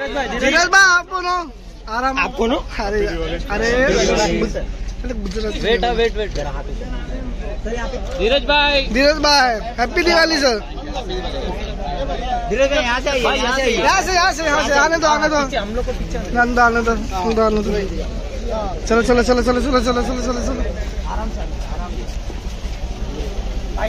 धीरज भाई आपको नो आराम आपको नो अरे अरे वेट वेट वेट धीरज भाई धीरज भाई हैप्पी दिवाली सर धीरज भाई यहाँ से यहाँ से यहाँ से यहाँ से आने दो आने दो हम लोग को पीछे आने दो आने दो आने दो चलो चलो चलो चलो चलो चलो चलो चलो चलो आराम से आराम से भाई